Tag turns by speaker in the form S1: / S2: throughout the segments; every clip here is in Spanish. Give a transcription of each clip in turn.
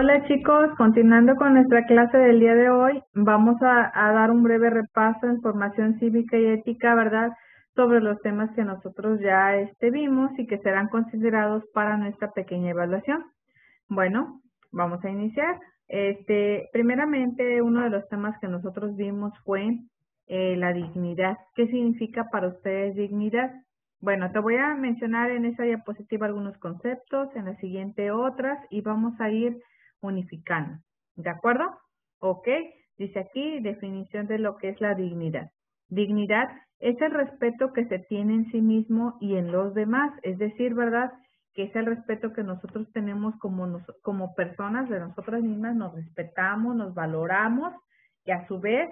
S1: Hola chicos, continuando con nuestra clase del día de hoy, vamos a, dar un breve repaso en formación cívica y ética, ¿verdad? Sobre los temas que nosotros ya este, vimos y que serán considerados para nuestra pequeña evaluación. Bueno, vamos a iniciar. Este, primeramente, uno de los temas que nosotros vimos fue eh, la dignidad. ¿Qué significa para ustedes dignidad? Bueno, te voy a mencionar en esa diapositiva algunos conceptos, en la siguiente otras y vamos a ir unificando. ¿De acuerdo? Ok. Dice aquí definición de lo que es la dignidad. Dignidad es el respeto que se tiene en sí mismo y en los demás. Es decir, ¿verdad? Que es el respeto que nosotros tenemos como, como personas de nosotras mismas. Nos respetamos, nos valoramos y a su vez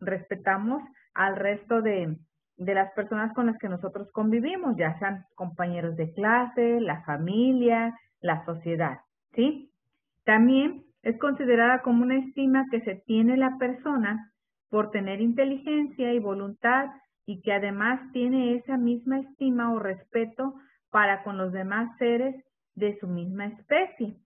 S1: respetamos al resto de, de las personas con las que nosotros convivimos, ya sean compañeros de clase, la familia, la sociedad, ¿sí? También es considerada como una estima que se tiene la persona por tener inteligencia y voluntad y que además tiene esa misma estima o respeto para con los demás seres de su misma especie.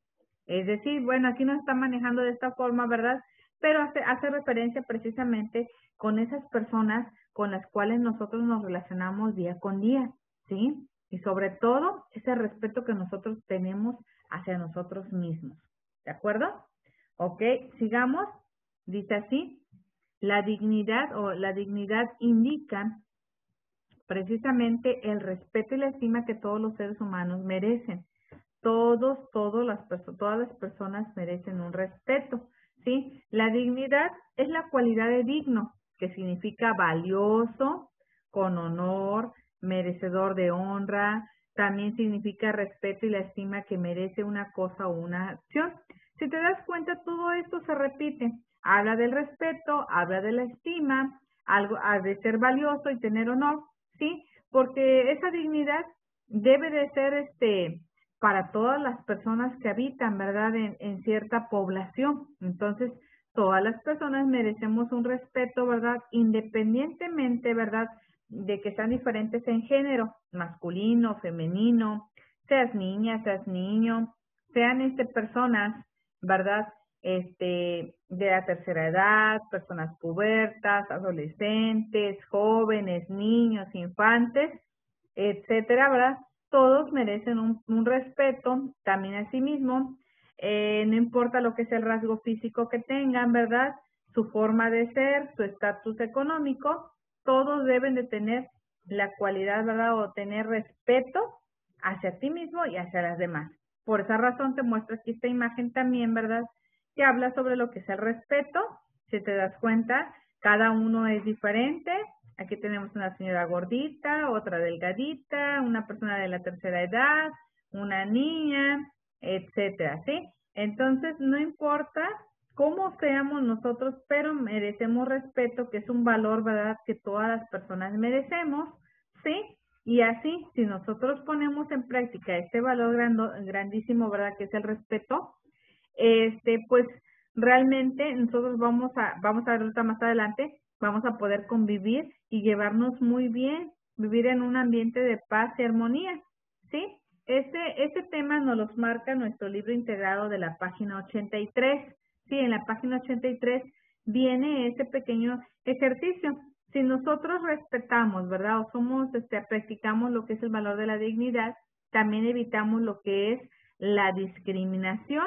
S1: Es decir, bueno, aquí nos está manejando de esta forma, ¿verdad? Pero hace, hace referencia precisamente con esas personas con las cuales nosotros nos relacionamos día con día, ¿sí? Y sobre todo ese respeto que nosotros tenemos hacia nosotros mismos. ¿De acuerdo? Ok, sigamos. Dice así, la dignidad o la dignidad indica precisamente el respeto y la estima que todos los seres humanos merecen. Todos, las, todas las personas merecen un respeto. ¿sí? La dignidad es la cualidad de digno, que significa valioso, con honor, merecedor de honra, también significa respeto y la estima que merece una cosa o una acción. Si te das cuenta, todo esto se repite. Habla del respeto, habla de la estima, algo ha de ser valioso y tener honor, ¿sí? Porque esa dignidad debe de ser este para todas las personas que habitan, ¿verdad? En, en cierta población. Entonces, todas las personas merecemos un respeto, ¿verdad? Independientemente, ¿verdad? De que sean diferentes en género, masculino, femenino, seas niña, seas niño, sean este, personas, ¿verdad? Este, de la tercera edad, personas pubertas, adolescentes, jóvenes, niños, infantes, etcétera, ¿verdad? Todos merecen un, un respeto también a sí mismo eh, no importa lo que sea el rasgo físico que tengan, ¿verdad? Su forma de ser, su estatus económico, todos deben de tener la cualidad, ¿verdad? O tener respeto hacia ti mismo y hacia las demás. Por esa razón te muestro aquí esta imagen también, ¿verdad? Que habla sobre lo que es el respeto. Si te das cuenta, cada uno es diferente. Aquí tenemos una señora gordita, otra delgadita, una persona de la tercera edad, una niña, etcétera, ¿sí? Entonces, no importa cómo seamos nosotros, pero merecemos respeto, que es un valor, ¿verdad?, que todas las personas merecemos, ¿sí? Y así, si nosotros ponemos en práctica este valor grandísimo, ¿verdad?, que es el respeto, este, pues realmente nosotros vamos a, vamos a ver más adelante, vamos a poder convivir y llevarnos muy bien, vivir en un ambiente de paz y armonía, ¿sí? Este, este tema nos los marca nuestro libro integrado de la página 83. Sí, en la página 83 viene ese pequeño ejercicio. Si nosotros respetamos, ¿verdad? O somos, este, practicamos lo que es el valor de la dignidad, también evitamos lo que es la discriminación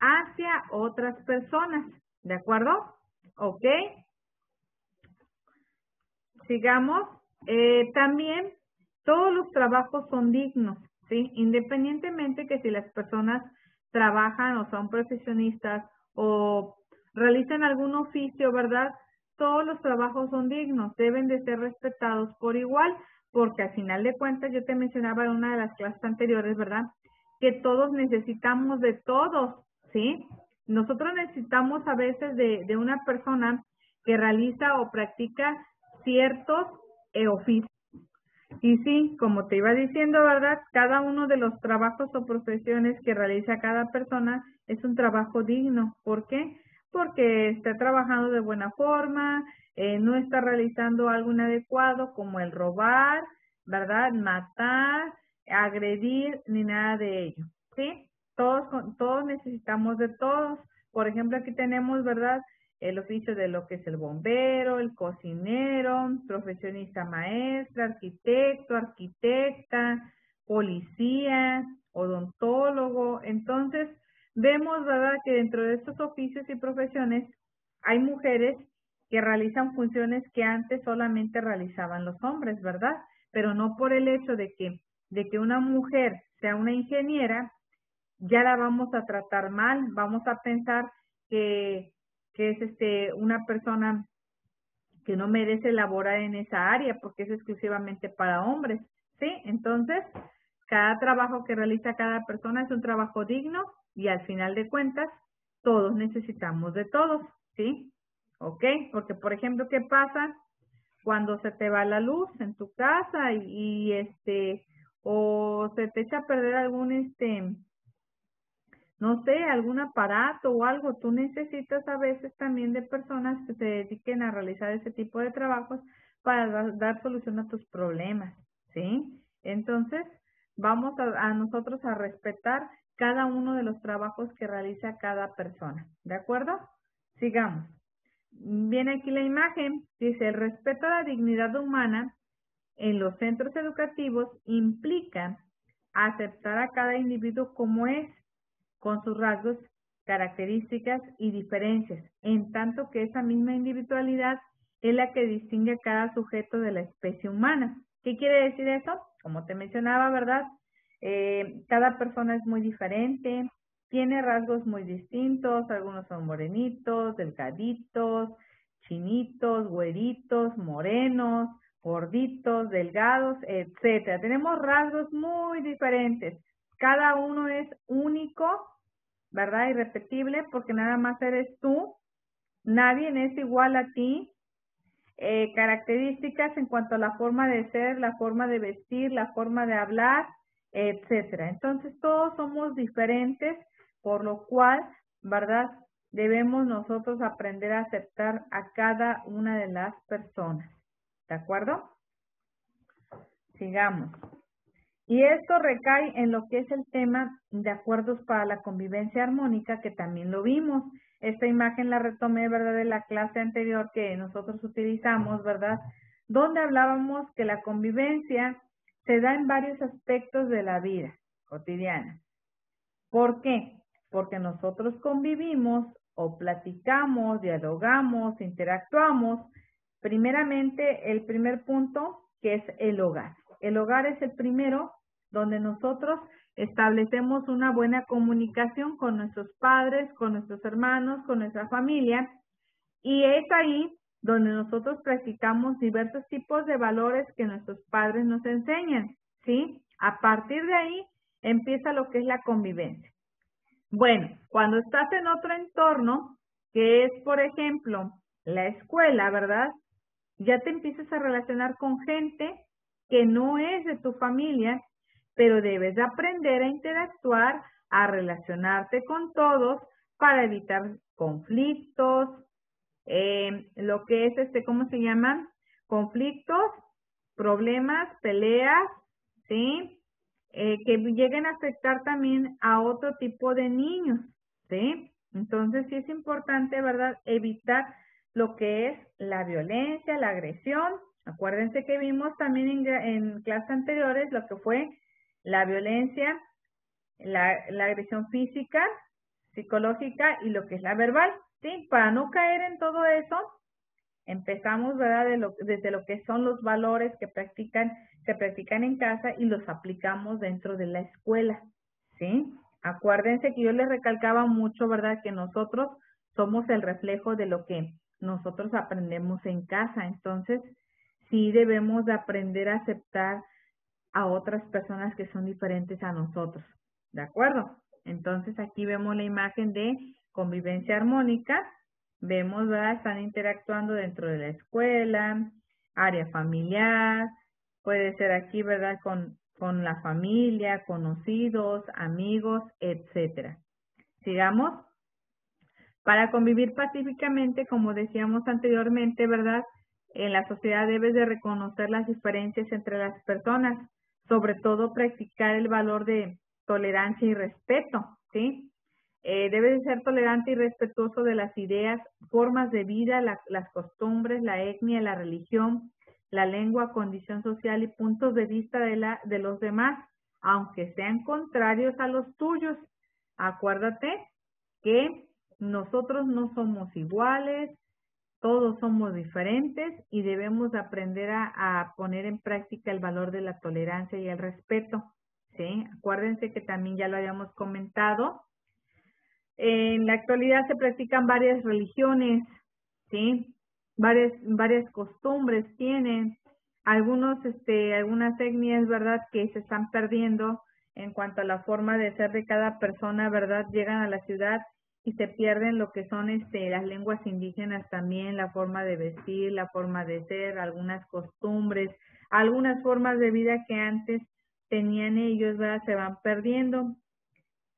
S1: hacia otras personas. ¿De acuerdo? ¿Ok? Sigamos. Eh, también todos los trabajos son dignos. ¿sí? Independientemente que si las personas trabajan o son profesionistas o realizan algún oficio, ¿verdad? Todos los trabajos son dignos, deben de ser respetados por igual, porque al final de cuentas yo te mencionaba en una de las clases anteriores, ¿verdad? Que todos necesitamos de todos, ¿sí? Nosotros necesitamos a veces de, de una persona que realiza o practica ciertos eh, oficios y sí, como te iba diciendo, ¿verdad? Cada uno de los trabajos o profesiones que realiza cada persona es un trabajo digno. ¿Por qué? Porque está trabajando de buena forma, eh, no está realizando algo inadecuado como el robar, ¿verdad? Matar, agredir, ni nada de ello. ¿Sí? todos, todos necesitamos de todos. Por ejemplo, aquí tenemos, ¿verdad? El oficio de lo que es el bombero, el cocinero, profesionista maestra, arquitecto, arquitecta, policía, odontólogo. Entonces, vemos, ¿verdad?, que dentro de estos oficios y profesiones hay mujeres que realizan funciones que antes solamente realizaban los hombres, ¿verdad? Pero no por el hecho de que, de que una mujer sea una ingeniera, ya la vamos a tratar mal, vamos a pensar que, que es este una persona que no merece laborar en esa área porque es exclusivamente para hombres, ¿sí? Entonces, cada trabajo que realiza cada persona es un trabajo digno y al final de cuentas, todos necesitamos de todos, ¿sí? ¿Ok? Porque, por ejemplo, ¿qué pasa cuando se te va la luz en tu casa y, este, o se te echa a perder algún, este, no sé, algún aparato o algo, tú necesitas a veces también de personas que se dediquen a realizar ese tipo de trabajos para dar, solución a tus problemas, ¿sí? Entonces, vamos a, nosotros a respetar cada uno de los trabajos que realiza cada persona, ¿de acuerdo? Sigamos. Viene aquí la imagen, dice, el respeto a la dignidad humana en los centros educativos implica aceptar a cada individuo como es, con sus rasgos, características y diferencias, en tanto que esa misma individualidad es la que distingue a cada sujeto de la especie humana. ¿Qué quiere decir eso? Como te mencionaba, ¿verdad? Eh, cada persona es muy diferente, tiene rasgos muy distintos, algunos son morenitos, delgaditos, chinitos, güeritos, morenos, gorditos, delgados, etcétera. Tenemos rasgos muy diferentes. Cada uno es único, ¿verdad? Irrepetible, porque nada más eres tú. Nadie es igual a ti. Eh, características en cuanto a la forma de ser, la forma de vestir, la forma de hablar, etcétera. Entonces todos somos diferentes, por lo cual, ¿verdad? Debemos nosotros aprender a aceptar a cada una de las personas. ¿De acuerdo? Sigamos. Y esto recae en lo que es el tema de acuerdos para la convivencia armónica, que también lo vimos. Esta imagen la retomé, ¿verdad?, de la clase anterior que nosotros utilizamos, ¿verdad?, donde hablábamos que la convivencia se da en varios aspectos de la vida cotidiana. ¿Por qué? Porque nosotros convivimos o platicamos, dialogamos, interactuamos. Primeramente, el primer punto, que es el hogar. El hogar es el primero donde nosotros establecemos una buena comunicación con nuestros padres, con nuestros hermanos, con nuestra familia, y es ahí donde nosotros practicamos diversos tipos de valores que nuestros padres nos enseñan, ¿sí? A partir de ahí empieza lo que es la convivencia. Bueno, cuando estás en otro entorno, que es, por ejemplo, la escuela, ¿verdad? Ya te empiezas a relacionar con gente que no es de tu familia pero debes aprender a interactuar, a relacionarte con todos para evitar conflictos, eh, lo que es este, ¿cómo se llaman? Conflictos, problemas, peleas, ¿sí? Eh, que lleguen a afectar también a otro tipo de niños, ¿sí? Entonces sí es importante, ¿verdad? Evitar lo que es la violencia, la agresión. Acuérdense que vimos también en, en clases anteriores lo que fue la violencia, la, agresión física, psicológica y lo que es la verbal, ¿sí? Para no caer en todo eso, empezamos, ¿verdad? desde lo que son los valores que practican, se practican en casa y los aplicamos dentro de la escuela, ¿sí? Acuérdense que yo les recalcaba mucho, ¿verdad? Que nosotros somos el reflejo de lo que nosotros aprendemos en casa. Entonces, sí debemos de aprender a aceptar a otras personas que son diferentes a nosotros. ¿De acuerdo? Entonces aquí vemos la imagen de convivencia armónica. Vemos, ¿verdad? Están interactuando dentro de la escuela, área familiar, puede ser aquí, ¿verdad? Con, con la familia, conocidos, amigos, etcétera. Sigamos. Para convivir pacíficamente, como decíamos anteriormente, ¿verdad? En la sociedad debes de reconocer las diferencias entre las personas sobre todo practicar el valor de tolerancia y respeto, ¿sí? Eh, debe de ser tolerante y respetuoso de las ideas, formas de vida, las costumbres, la etnia, la religión, la lengua, condición social y puntos de vista de, la, de los demás, aunque sean contrarios a los tuyos. Acuérdate que nosotros no somos iguales, todos somos diferentes y debemos aprender a, poner en práctica el valor de la tolerancia y el respeto. Acuérdense que también ya lo habíamos comentado. En la actualidad se practican varias religiones, ¿sí? Varias, varias costumbres tienen. Algunos, este, algunas etnias, ¿verdad?, que se están perdiendo en cuanto a la forma de ser de cada persona, ¿verdad? Llegan a la ciudad y se pierden lo que son este, las lenguas indígenas también, la forma de vestir, la forma de ser, algunas costumbres, algunas formas de vida que antes tenían ellos, ¿verdad? Se van perdiendo.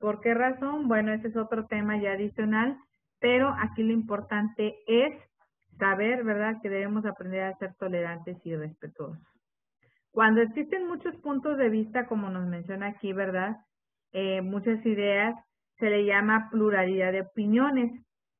S1: ¿Por qué razón? Bueno, ese es otro tema ya adicional, pero aquí lo importante es saber, ¿verdad?, que debemos aprender a ser tolerantes y respetuosos. Cuando existen muchos puntos de vista, como nos menciona aquí, ¿verdad? Eh, muchas ideas, se le llama pluralidad de opiniones.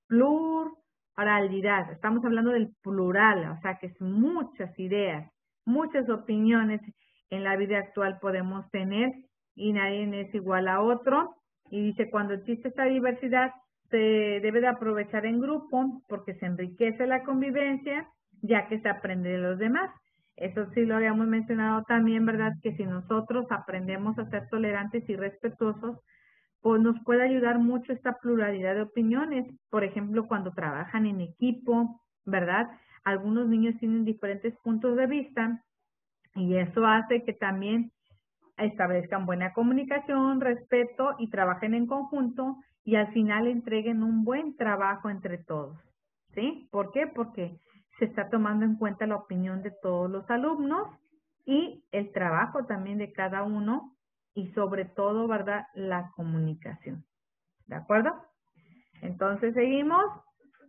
S1: Pluralidad, estamos hablando del plural, o sea que es muchas ideas, muchas opiniones en la vida actual podemos tener y nadie es igual a otro. Y dice, cuando existe esta diversidad, se debe de aprovechar en grupo porque se enriquece la convivencia, ya que se aprende de los demás. Eso sí lo habíamos mencionado también, ¿verdad? Que si nosotros aprendemos a ser tolerantes y respetuosos, pues nos puede ayudar mucho esta pluralidad de opiniones. Por ejemplo, cuando trabajan en equipo, ¿verdad? Algunos niños tienen diferentes puntos de vista y eso hace que también establezcan buena comunicación, respeto y trabajen en conjunto y al final entreguen un buen trabajo entre todos. ¿Sí? ¿Por qué? Porque se está tomando en cuenta la opinión de todos los alumnos y el trabajo también de cada uno y sobre todo, ¿verdad? La comunicación. ¿De acuerdo? Entonces seguimos.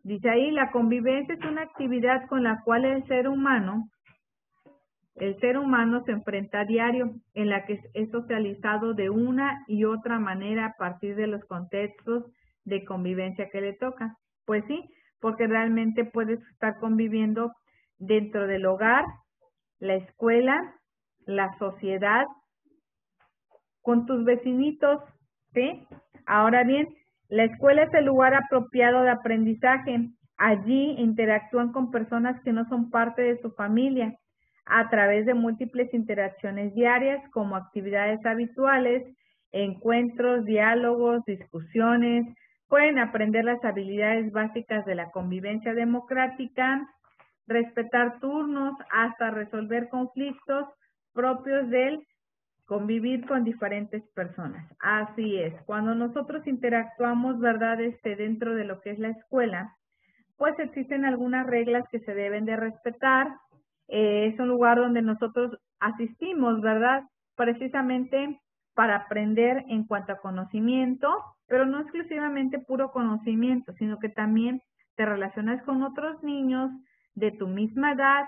S1: Dice ahí, la convivencia es una actividad con la cual el ser humano, el ser humano se enfrenta a diario, en la que es socializado de una y otra manera a partir de los contextos de convivencia que le toca. Pues sí, porque realmente puedes estar conviviendo dentro del hogar, la escuela, la sociedad con tus vecinitos, ¿sí? Ahora bien, la escuela es el lugar apropiado de aprendizaje. Allí interactúan con personas que no son parte de su familia a través de múltiples interacciones diarias como actividades habituales, encuentros, diálogos, discusiones. Pueden aprender las habilidades básicas de la convivencia democrática, respetar turnos hasta resolver conflictos propios del convivir con diferentes personas. Así es, cuando nosotros interactuamos, ¿verdad?, este, dentro de lo que es la escuela, pues existen algunas reglas que se deben de respetar. Eh, es un lugar donde nosotros asistimos, ¿verdad?, precisamente para aprender en cuanto a conocimiento, pero no exclusivamente puro conocimiento, sino que también te relacionas con otros niños de tu misma edad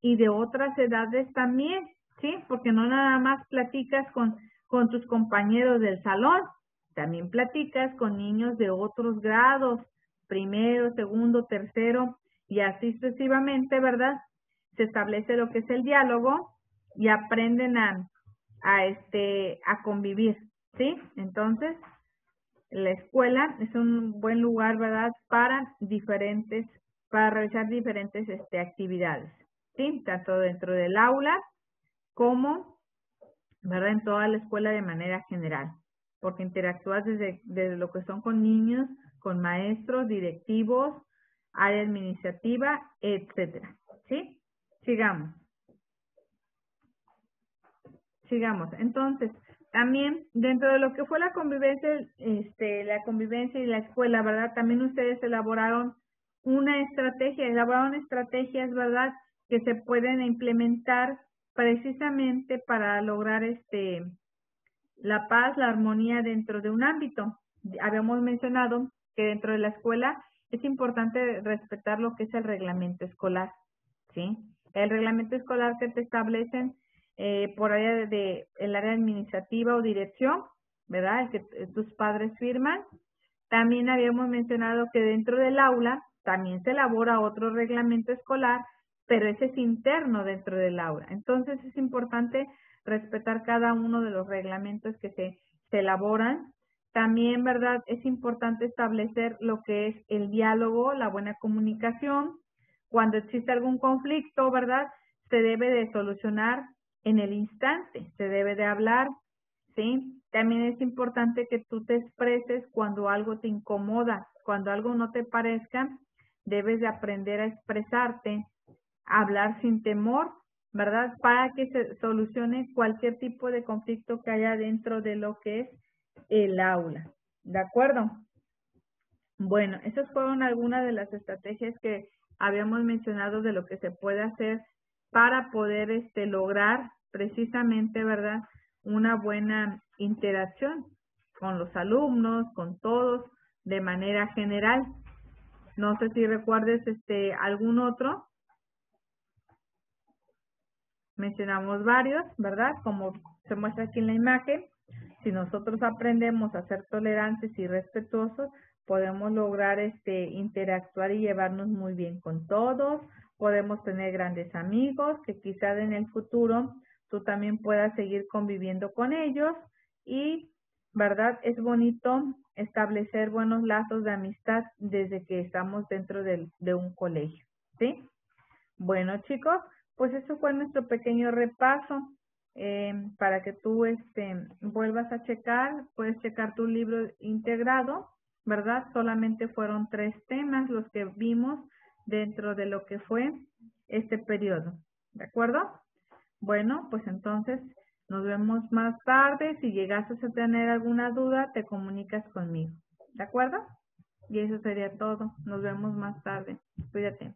S1: y de otras edades también. ¿sí? Porque no nada más platicas con, con tus compañeros del salón, también platicas con niños de otros grados, primero, segundo, tercero, y así sucesivamente, ¿verdad? Se establece lo que es el diálogo y aprenden a, a este, a convivir, ¿sí? Entonces, la escuela es un buen lugar, ¿verdad? Para diferentes, para realizar diferentes este, actividades, ¿sí? Tanto dentro del aula como, ¿verdad? En toda la escuela de manera general, porque interactúas desde, desde lo que son con niños, con maestros, directivos, área administrativa, etcétera. ¿Sí? Sigamos. Sigamos. Entonces, también dentro de lo que fue la convivencia, este, la convivencia y la escuela, ¿verdad? También ustedes elaboraron una estrategia, elaboraron estrategias, ¿verdad? Que se pueden implementar precisamente para lograr este la paz, la armonía dentro de un ámbito. Habíamos mencionado que dentro de la escuela es importante respetar lo que es el reglamento escolar, ¿sí? El reglamento escolar que te establecen eh, por área de, el área administrativa o dirección ¿verdad? El que tus padres firman. También habíamos mencionado que dentro del aula también se elabora otro reglamento escolar, pero ese es interno dentro del aula. Entonces es importante respetar cada uno de los reglamentos que se, se elaboran. También, ¿verdad? Es importante establecer lo que es el diálogo, la buena comunicación. Cuando existe algún conflicto, ¿verdad? Se debe de solucionar en el instante, se debe de hablar, ¿sí? También es importante que tú te expreses cuando algo te incomoda, cuando algo no te parezca, debes de aprender a expresarte, hablar sin temor, ¿verdad? Para que se solucione cualquier tipo de conflicto que haya dentro de lo que es el aula, ¿de acuerdo? Bueno, esas fueron algunas de las estrategias que habíamos mencionado de lo que se puede hacer para poder este, lograr precisamente, ¿verdad? Una buena interacción con los alumnos, con todos, de manera general. No sé si recuerdes este algún otro. Mencionamos varios, ¿verdad? Como se muestra aquí en la imagen. Si nosotros aprendemos a ser tolerantes y respetuosos, podemos lograr este interactuar y llevarnos muy bien con todos, podemos tener grandes amigos que quizás en el futuro tú también puedas seguir conviviendo con ellos y, ¿verdad? Es bonito establecer buenos lazos de amistad desde que estamos dentro de, de un colegio, ¿sí? Bueno, chicos, pues eso fue nuestro pequeño repaso. Eh, para que tú este, vuelvas a checar, puedes checar tu libro integrado, ¿verdad? Solamente fueron tres temas los que vimos dentro de lo que fue este periodo. ¿De acuerdo? Bueno, pues entonces nos vemos más tarde. Si llegases a tener alguna duda, te comunicas conmigo. ¿De acuerdo? Y eso sería todo. Nos vemos más tarde. Cuídate.